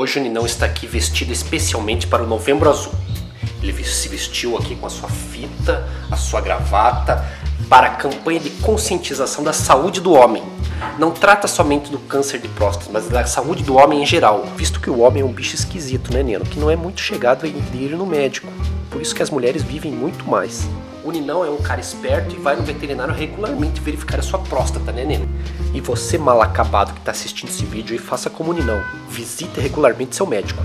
Hoje o Ninão está aqui vestido especialmente para o Novembro Azul. Ele se vestiu aqui com a sua fita, a sua gravata, para a campanha de conscientização da saúde do homem. Não trata somente do câncer de próstata, mas da saúde do homem em geral, visto que o homem é um bicho esquisito, né, Neno? Que não é muito chegado a ir no médico. Por isso que as mulheres vivem muito mais. O Ninão é um cara esperto e vai no veterinário regularmente verificar a sua próstata, né, Neno? E você, mal acabado que está assistindo esse vídeo, faça como o Ninão. Visite regularmente seu médico.